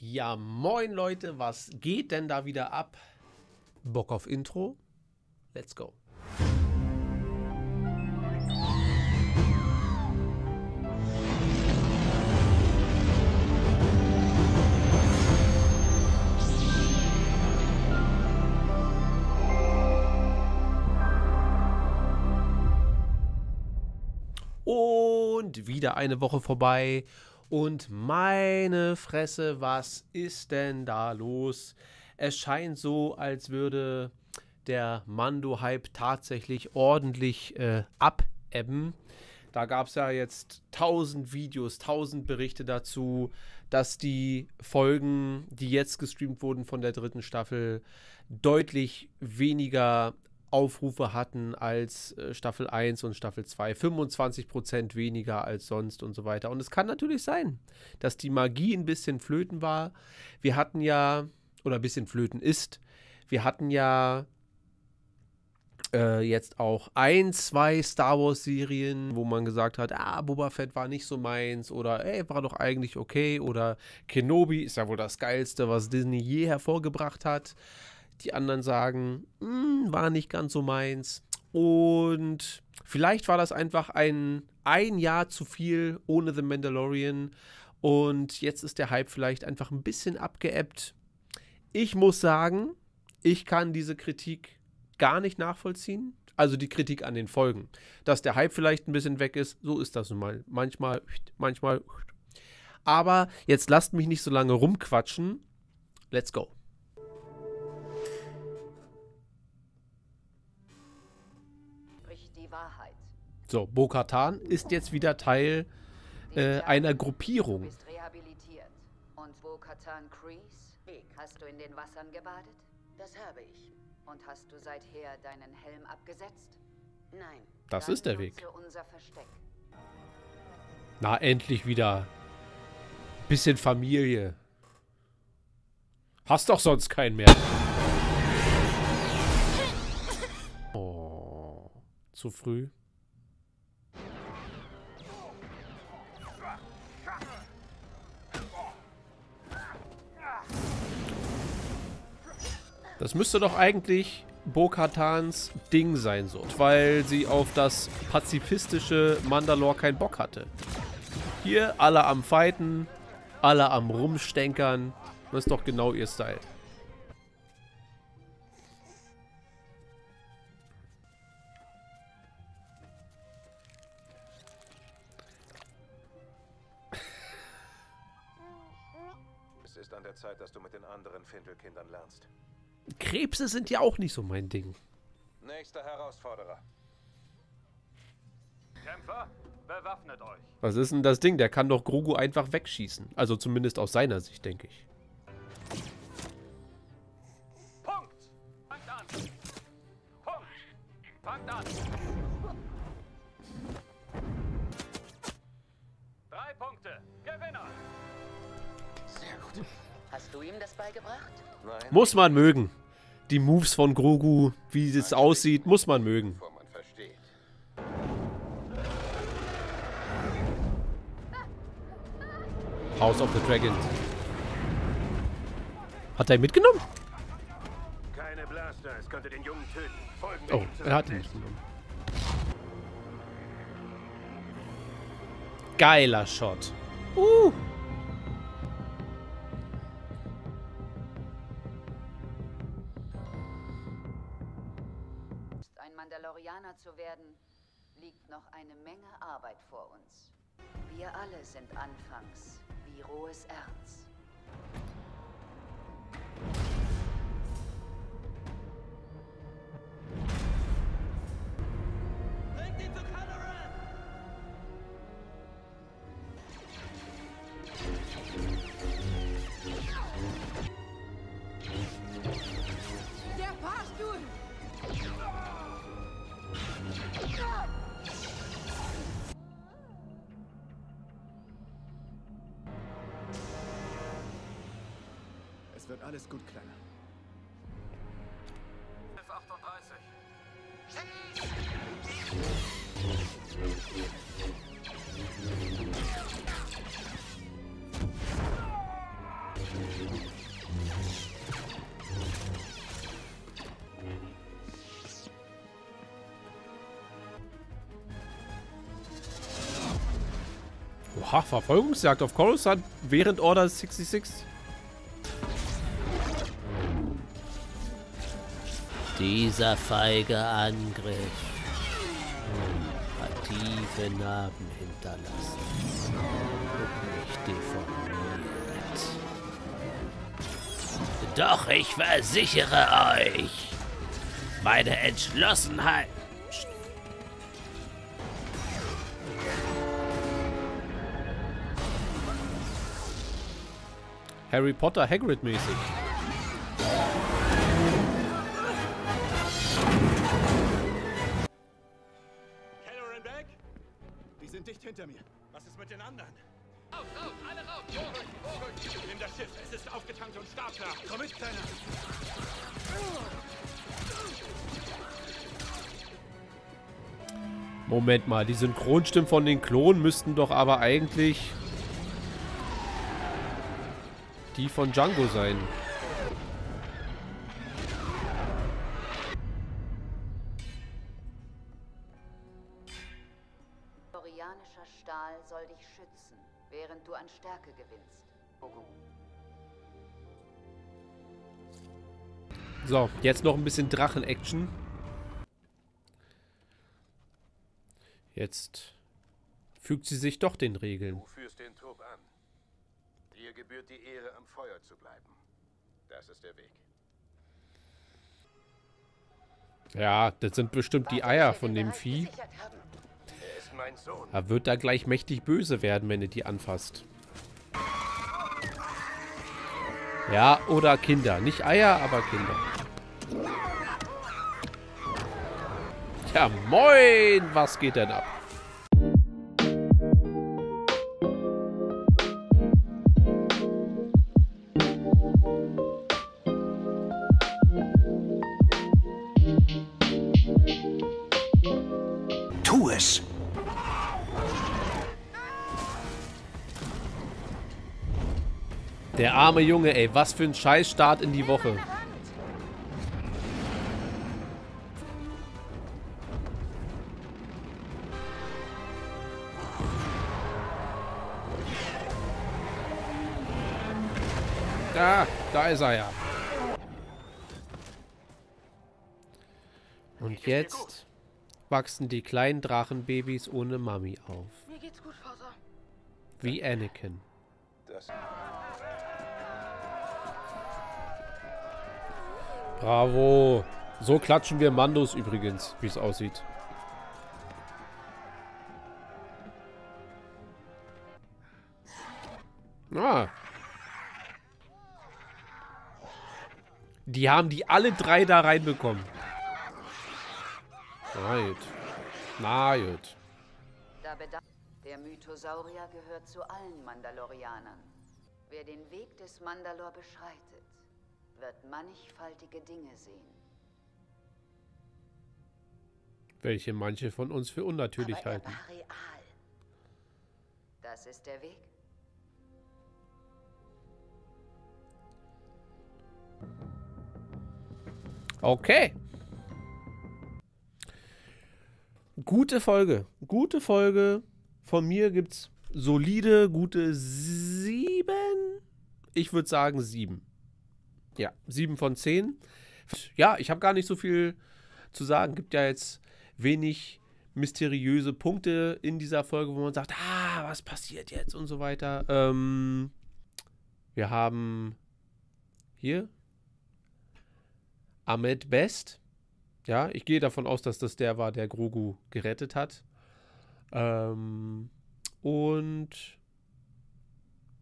Ja, moin Leute, was geht denn da wieder ab? Bock auf Intro? Let's go. Und wieder eine Woche vorbei. Und meine Fresse, was ist denn da los? Es scheint so, als würde der Mando-Hype tatsächlich ordentlich äh, abebben. Da gab es ja jetzt tausend Videos, tausend Berichte dazu, dass die Folgen, die jetzt gestreamt wurden von der dritten Staffel, deutlich weniger Aufrufe hatten als äh, Staffel 1 und Staffel 2. 25% weniger als sonst und so weiter. Und es kann natürlich sein, dass die Magie ein bisschen flöten war. Wir hatten ja, oder ein bisschen flöten ist, wir hatten ja äh, jetzt auch ein, zwei Star Wars-Serien, wo man gesagt hat, ah, Boba Fett war nicht so meins oder ey, war doch eigentlich okay oder Kenobi ist ja wohl das Geilste, was Disney je hervorgebracht hat. Die anderen sagen, hm, war nicht ganz so meins. Und vielleicht war das einfach ein, ein Jahr zu viel ohne The Mandalorian. Und jetzt ist der Hype vielleicht einfach ein bisschen abgeebbt. Ich muss sagen, ich kann diese Kritik gar nicht nachvollziehen. Also die Kritik an den Folgen. Dass der Hype vielleicht ein bisschen weg ist, so ist das nun mal. Manchmal, manchmal. Aber jetzt lasst mich nicht so lange rumquatschen. Let's go. So, Bo-Katan ist jetzt wieder Teil äh, einer Gruppierung. Du bist rehabilitiert. Und Bo-Katan Kreese? Hast du in den Wassern gebadet? Das habe ich. Und hast du seither deinen Helm abgesetzt? Nein. Das Dann ist der Weg. Na, endlich wieder. Bisschen Familie. Hast doch sonst keinen mehr. Oh. Zu früh. Das müsste doch eigentlich Bo-Katans Ding sein, so. Weil sie auf das pazifistische Mandalore keinen Bock hatte. Hier alle am Fighten, alle am Rumstenkern. Das ist doch genau ihr Style. Es ist an der Zeit, dass du mit den anderen Findelkindern lernst. Krebse sind ja auch nicht so mein Ding. Nächster Herausforderer. Kämpfer, bewaffnet euch. Was ist denn das Ding? Der kann doch Grogu einfach wegschießen. Also zumindest aus seiner Sicht, denke ich. Punkt. Fangt an. Punkt. Fangt an. Drei Punkte. Gewinner. Sehr gut. Hast du ihm das beigebracht? Nein. Muss man mögen die Moves von Grogu, wie es aussieht, muss man mögen. House of the Dragon. Hat er ihn mitgenommen? Keine Blaster, es könnte den Jungen töten. oh, er hat ihn mitgenommen. Geiler Shot. Uh. Werden, liegt noch eine Menge Arbeit vor uns. Wir alle sind anfangs wie rohes Erz. Alles gut, Kleiner. F38. Oha, Verfolgungsjagd auf Coruscant während Order 66. Dieser feige Angriff hat tiefe Narben hinterlassen und mich deformiert. Doch ich versichere euch, meine Entschlossenheit Harry Potter Hagrid mäßig. Die sind dicht hinter mir. Was ist mit den anderen? Raus, raus, alle raus! Vorrücken, vorrücken! Nimm das Schiff. Es ist aufgetankt und startklar. Komm mit, Kleiner. Moment mal, die Synchronstimmen von den Klonen müssten doch aber eigentlich die von Django sein. Stärke gewinnst. So, jetzt noch ein bisschen Drachen-Action. Jetzt fügt sie sich doch den Regeln. Du führst den Trupp an. Dir gebührt die Ehre, am Feuer zu bleiben. Das ist der Weg. Ja, das sind bestimmt die Eier von dem Vieh. Er. Er wird da gleich mächtig böse werden, wenn du die anfasst. Ja, oder Kinder. Nicht Eier, aber Kinder. Ja, moin! Was geht denn ab? Der arme Junge, ey. Was für ein Scheißstart in die Woche. Da, da ist er ja. Und jetzt wachsen die kleinen Drachenbabys ohne Mami auf. Wie Anakin. Bravo. So klatschen wir Mandos übrigens, wie es aussieht. Ah. Die haben die alle drei da reinbekommen. Na gut. Na gut. Der Mythosaurier gehört zu allen Mandalorianern. Wer den Weg des Mandalor beschreitet, wird mannigfaltige Dinge sehen. Welche manche von uns für unnatürlich Aber er halten. war real. Das ist der Weg. Okay. Gute Folge. Gute Folge. Von mir gibt's solide, gute sieben. Ich würde sagen sieben. Ja, sieben von zehn. Ja, ich habe gar nicht so viel zu sagen. Gibt ja jetzt wenig mysteriöse Punkte in dieser Folge, wo man sagt, ah, was passiert jetzt und so weiter. Ähm, wir haben hier Ahmed Best. Ja, ich gehe davon aus, dass das der war, der Grogu gerettet hat. Ähm, und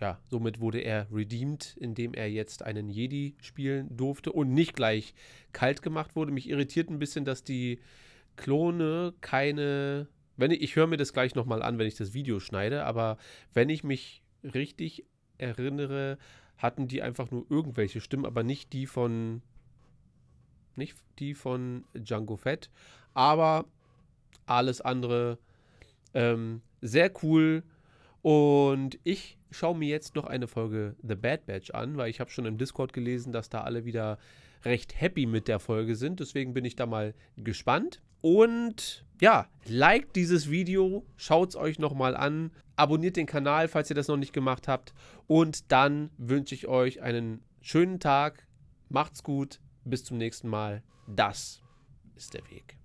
ja, somit wurde er redeemed, indem er jetzt einen Jedi spielen durfte und nicht gleich kalt gemacht wurde. Mich irritiert ein bisschen, dass die Klone keine. Wenn ich, ich höre mir das gleich nochmal an, wenn ich das Video schneide, aber wenn ich mich richtig erinnere, hatten die einfach nur irgendwelche Stimmen, aber nicht die von nicht die von Django Fett, aber alles andere ähm, sehr cool. Und ich schaue mir jetzt noch eine Folge The Bad Batch an, weil ich habe schon im Discord gelesen, dass da alle wieder recht happy mit der Folge sind. Deswegen bin ich da mal gespannt. Und ja, liked dieses Video, schaut es euch nochmal an, abonniert den Kanal, falls ihr das noch nicht gemacht habt. Und dann wünsche ich euch einen schönen Tag. Macht's gut. Bis zum nächsten Mal. Das ist der Weg.